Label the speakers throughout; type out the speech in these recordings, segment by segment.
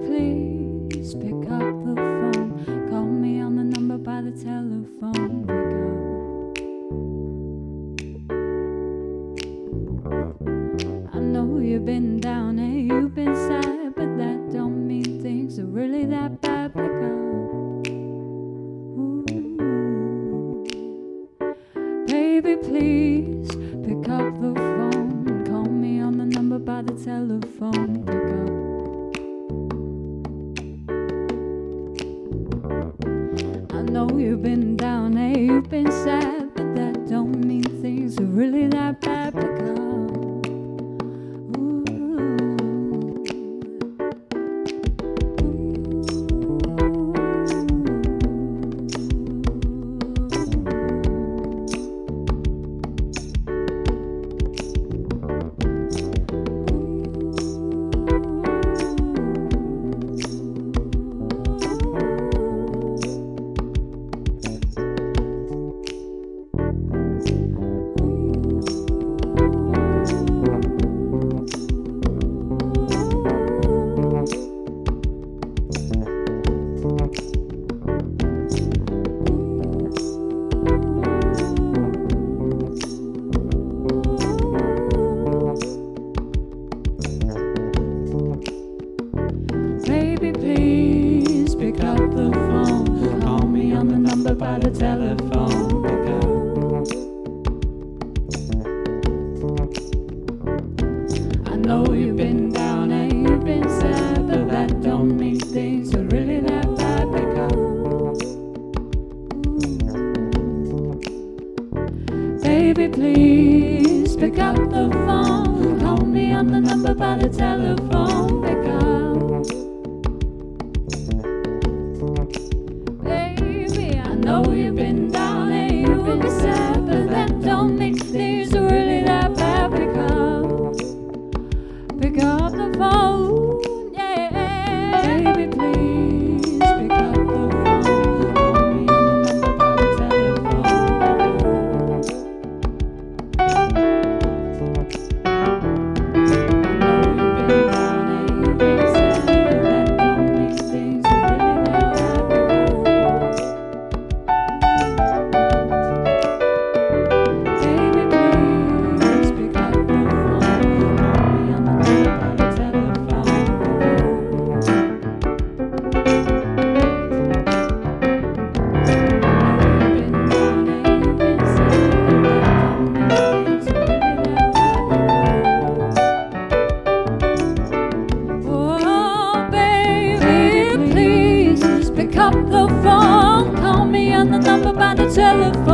Speaker 1: Please pick up the phone. Call me on the number by the telephone. I know you've been down and you've been sad, but that don't mean things are really that bad. Pick up. Baby, please pick up the phone. Call me on the number by the telephone. Pick up. know you've been down and you've been sad, but that don't mean things are really that bad. up by the telephone girl. I know you've been down and you've been sad, but that don't mean things are really that bad, because baby, please pick up the phone, call me on the number by the telephone. telephone.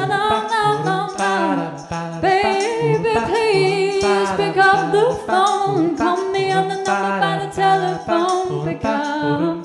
Speaker 1: pecado.